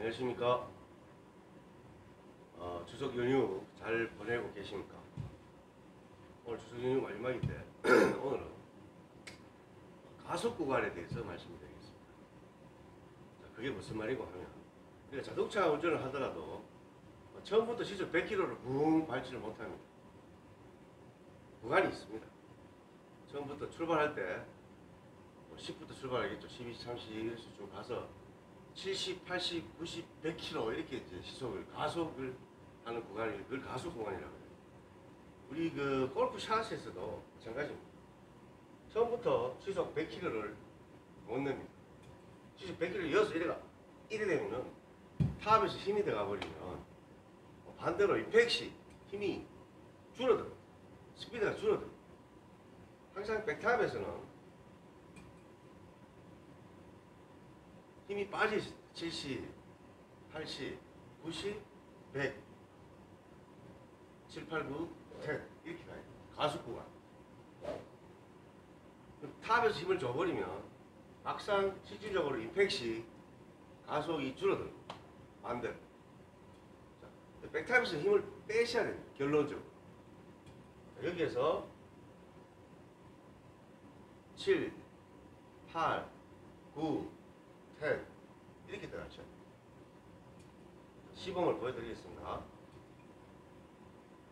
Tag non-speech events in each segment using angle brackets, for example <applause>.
안녕하십니까. 어, 추석 연휴 잘 보내고 계십니까? 오늘 추석 연휴 마지막인데 <clears throat> 오늘은 가속 구간에 대해서 말씀드리겠습니다. 자, 그게 무슨 말이고 하면 우리가 자동차 운전을 하더라도 처음부터 시속 100km를 붕 밟지를 못합니다. 구간이 있습니다. 처음부터 출발할 때뭐 10부터 출발하겠죠. 12, 30 이렇게 쭉 가서 70, 80, 90, 100km 이렇게 이제 시속을 가속을 하는 구간이 그걸 가속 구간이라고 해요. 우리 그 골프 샷에서도 마찬가지입니다. 처음부터 시속 100km를 못 냅니다. 시속 100km 이어서 이래가 이래 되면은 top에서 힘이 들어가 버리면 반대로 이 백시 힘이 줄어들어. 스피드가 줄어들어. 항상 back top에서는 힘이 빠지 70, 80, 90, 100, 7, 8, 9, 10 이렇게 가요. 가속 구간. 그럼 탑에서 힘을 줘버리면 막상 실질적으로 임팩시 가속이 줄어들어. 반대로. 자, 백탑에서 힘을 빼셔야 됩니다. 결론적으로. 자, 여기에서 7, 8, 9, 10 이렇게 들어가죠. 시범을 보여드리겠습니다.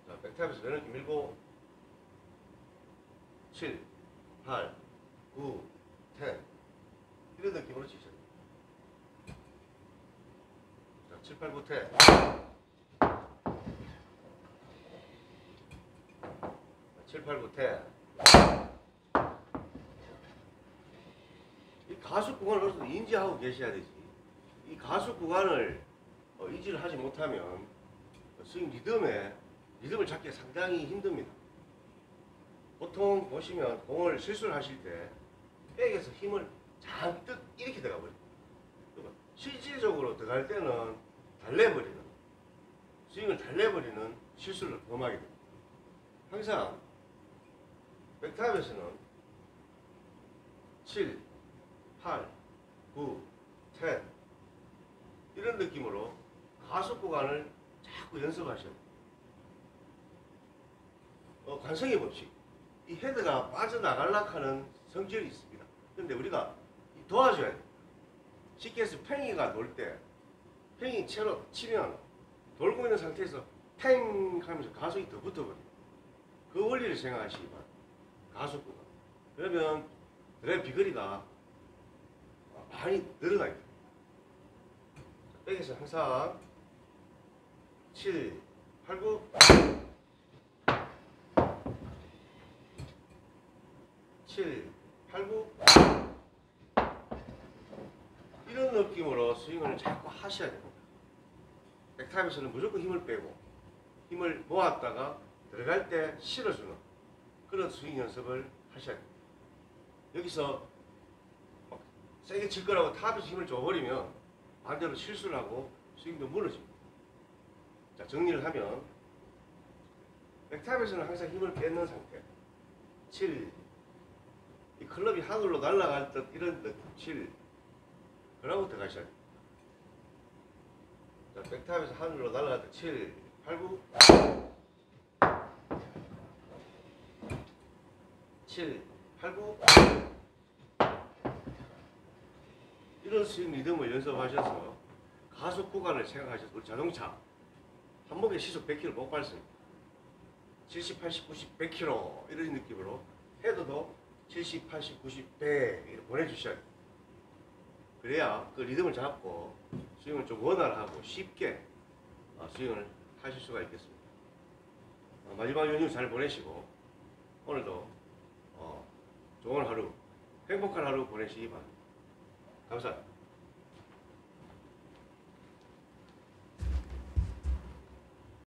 자, 배는 이렇게 밀고 7, 8, 9, 10 이런 느낌으로 돼요. 자, 7, 8, 9, 10 7, 8, 9, 10 이 가속 구간을 어느 인지하고 계셔야 되지. 이 가속 구간을 어, 인지를 하지 못하면 스윙 리듬에 리듬을 잡기 상당히 힘듭니다. 보통 보시면 공을 실수를 하실 때 백에서 힘을 잔뜩 이렇게 들어가 버려요. 그러면 실질적으로 들어갈 때는 달래버리는 스윙을 달래버리는 실수를 범하게 됩니다. 항상 백탑에서는 7, 8, 9, 10 이런 느낌으로 가속 구간을 자꾸 연습하셔야 돼요. 어, 관성의 법칙. 이 헤드가 빠져나가려고 하는 성질이 있습니다. 근데 우리가 도와줘야 돼요. 쉽게 해서 팽이가 돌때 팽이 채로 치면 돌고 있는 상태에서 팽 하면서 가속이 더 붙어버려요. 그 원리를 생각하시기 바랍니다. 가속 구간. 그러면 드라이브 비거리가 많이 늘어나요. 백에서 항상 7, 8, 9 7, 8, 9 이런 느낌으로 스윙을 자꾸 하셔야 됩니다. 백타임에서는 무조건 힘을 빼고 힘을 모았다가 들어갈 때 실어주는 그런 스윙 연습을 하셔야 됩니다. 여기서 막 세게 칠 거라고 탑에서 힘을 줘버리면 반대로 실수를 하고 스윙도 무너집니다. 자 정리를 하면 백탑에서는 항상 힘을 뺏는 상태 7. 이 클럽이 하늘로 날아갈 듯 이런 느낌 7. 그러고 들어가셔야 됩니다. 자 백탑에서 하늘로 날아갈 때 7, 8, 9 7, 8, 9 이런 스윙 리듬을 연습하셔서 가속 구간을 생각하셔서 우리 자동차 한 번에 시속 100km 못 밟습니다. 70, 80, 90, 100km 이런 느낌으로 헤드도 70, 80, 90, 100 이렇게 보내주셔야 돼요. 그래야 그 리듬을 잡고 스윙을 좀 원활하고 쉽게 어, 스윙을 하실 수가 있겠습니다. 어, 마지막 연휴 잘 보내시고 오늘도 어, 좋은 하루, 행복한 하루 보내시기 바랍니다. 감사합니다.